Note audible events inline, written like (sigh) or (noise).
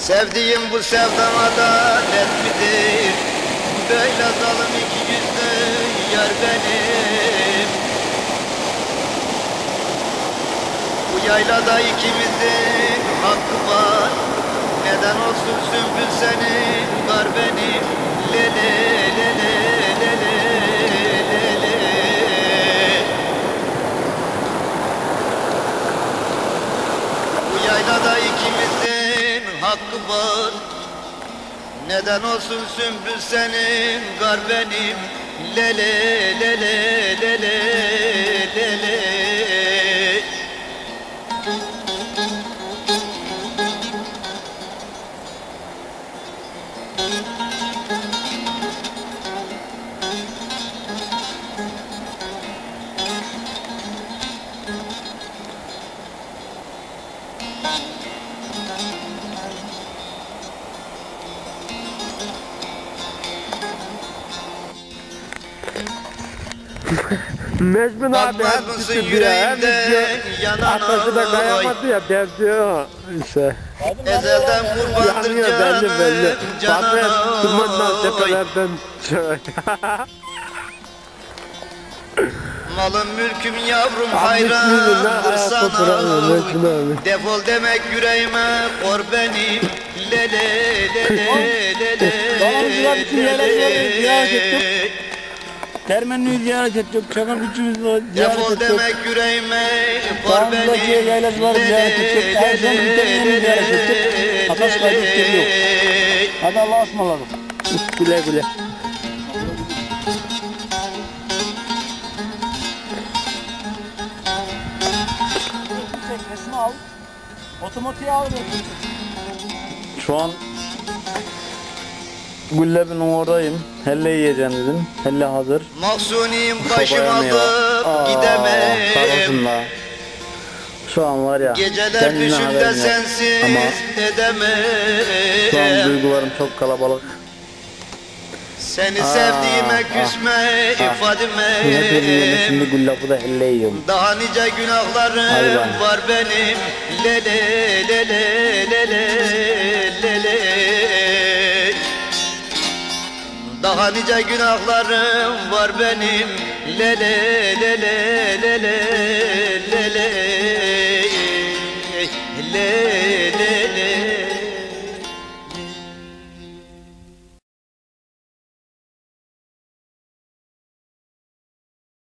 Sevdiğim bu sevdam adalet midir? Böyle zalim iki yüzlü yar benim. Bu yaylada ikimizin hakkı var. Neden olsun sümbül senin, kar benim lele lele lele Bu yaylada ikimizin hakkı var. Neden olsun sümbül senin, kar benim? Lele lele lele lele (laughs) Mecnun abi yüreğimden gidiyor. yanan Atası da kayamadı ya derdiyor işte. Ezelden kurbandır Yanıyor belli belli. canım Bakmaya canım dumandan oy. tepelerden (laughs) şöyle. Malım mülküm yavrum hayrandır sana. Defol demek yüreğime kor benim Lele lele lele lele Termenli'yi ziyaret ettik. Çakır üçümüzü ziyaret Defol ettik. demek yüreğime kor Dağımızdaki benim yaylacıları ziyaret ettik. Son Ülkemiye'ni ziyaret ettik. Atas kaydık geliyor. Hadi Allah'a ısmarladık. güle güle. Otomatiğe al. Şu an Güllebi'nin oradayım. Helle yiyeceğim dedim. Helle hazır. Mahzuniyim başım alıp gidemem. Şu an var ya. Geceler düşümde sensiz Ama edemem şu an duygularım çok kalabalık. Seni Aa, sevdiğime küsme ah. Fadime Yine şimdi Güllap'ı da helle yiyorum. Daha nice günahlarım var benim lele lele lele Daha nice günahlarım var benim. Lele lele lele